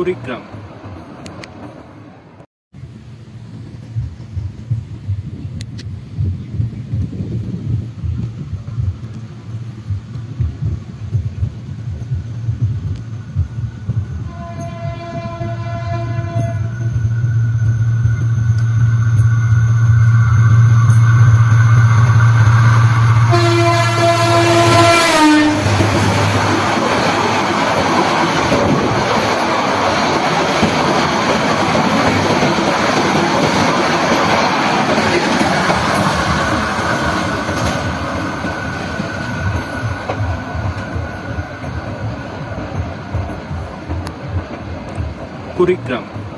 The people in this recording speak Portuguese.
Curicão. curriculum.